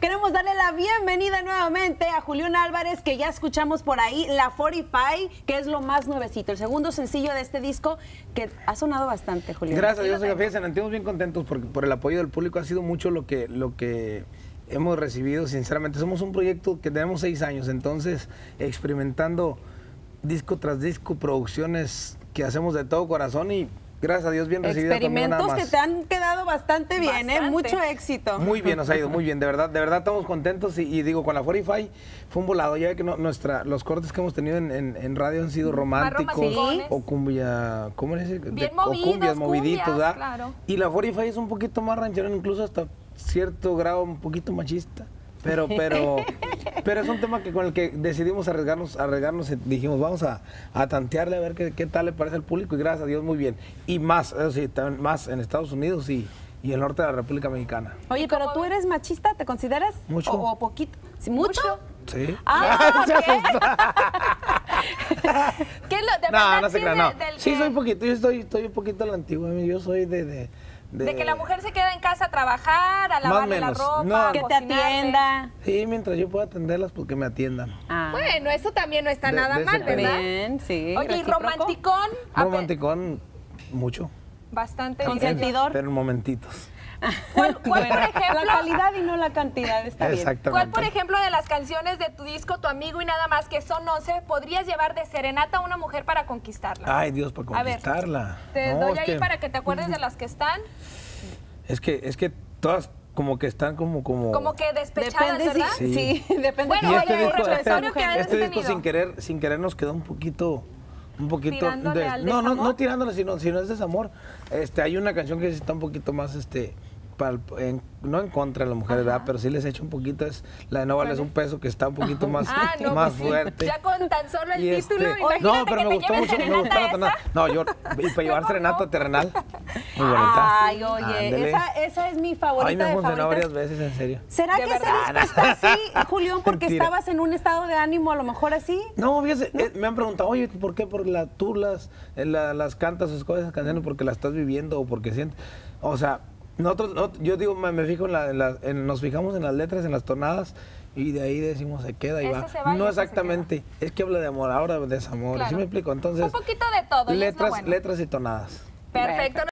Queremos darle la bienvenida nuevamente a Julián Álvarez, que ya escuchamos por ahí, La 45, que es lo más nuevecito, el segundo sencillo de este disco que ha sonado bastante, Julián. Gracias Dios, oiga, fíjense, nos sentimos bien contentos porque por el apoyo del público ha sido mucho lo que, lo que hemos recibido, sinceramente. Somos un proyecto que tenemos seis años, entonces experimentando disco tras disco, producciones que hacemos de todo corazón y gracias a Dios bien recibida Experimentos que te han quedado bastante bien, ¿eh? Mucho éxito. Muy bien, nos ha ido muy bien, de verdad, de verdad estamos contentos y, y digo, con la 45 fue un volado, ya ve que no- nuestra, los cortes que hemos tenido en, en- en radio han sido románticos romanticones. o cumbia, ¿cómo le dice? Bien o movidos, cumbias, moviditos, cumbias, ¿verdad? claro. Y la 45 es un poquito más ranchero, incluso hasta cierto grado un poquito machista. Pero, pero, pero es un tema que con el que decidimos arriesgarnos, arriesgarnos y dijimos, vamos a, a tantearle a ver qué, qué tal le parece al público y gracias a Dios muy bien. Y más, eso sí, más en Estados Unidos y, y el norte de la República Mexicana. Oye, pero tú eres machista, ¿te consideras? Mucho. O, o poquito. ¿Sí, ¿Mucho? Sí. Ah, ¿Qué es lo de No, no se sí, crean, no. del Sí, que- soy poquito, yo estoy, estoy un poquito a la antigua, yo soy de... De, De que la mujer se queda en casa a trabajar, a lavarle la ropa, No. a que te atienda. Sí, mientras yo pueda atenderlas, pues que me atiendan. Ah, Bueno, eso también no está De- nada de mal. ¿verdad? bien, sí. Oye, ¿y romanticón? Romanticón, mucho. Bastante bien. Consentidor. Pero en momentitos. ¿Cuál, cuál, por ejemplo, La calidad y no la cantidad está bien. Exactamente. ¿Cuál, por ejemplo, de las canciones de tu disco, Tu Amigo y Nada Más, que son 11, podrías llevar de serenata a una mujer para conquistarla? Ay, Dios, para A ver, conquistarla. Te No, doy ahí que, para que te acuerdes de las que están, Es que, es que todas como que están como... Como, como que despechadas, Depende, ¿verdad? sí, Sí. sí, depende. Bueno, Y oye, este el disco, este- que este disco sin querer, sin querer nos quedó un poquito, un poquito al no, no, no tirándole, sino, sino es desamor. Este, hay una canción que está un poquito más, este, pal- en- no en contra de las mujeres, ¿verdad? Pero sí les echo un poquito, es la de no vales un peso, que está un poquito más, Ah, no, más pues sí. fuerte. Ya con tan solo el Y título, este- imagínate no, pero que me te gustó mucho, me gustó la. No, yo, y para llevar ¿Cómo serenata terrenal, muy bonita. Ay, oye, esa, esa es mi favorita Ay, me de funcionó favoritas. varias veces, en serio. ¿Será ¿De que verdad? disco está así, Julián, porque Mentira. estabas en un estado de ánimo a lo mejor así? No, fíjese, eh, me han preguntado, oye, ¿por qué por la, tú las, eh, la- las cantas, esas canciones, porque las estás viviendo o porque sientes? O sea, nosotros, no- yo digo, me, me fijo en, la, en la- en- nos fijamos en las letras, en las tonadas, y de ahí decimos, se queda y va. se va y no se exactamente, es que habla de amor, ahora de desamor, Claro. ¿sí me explico? Entonces, Un poquito de todo, y es lo letras, bueno. letras y tonadas. Perfecto.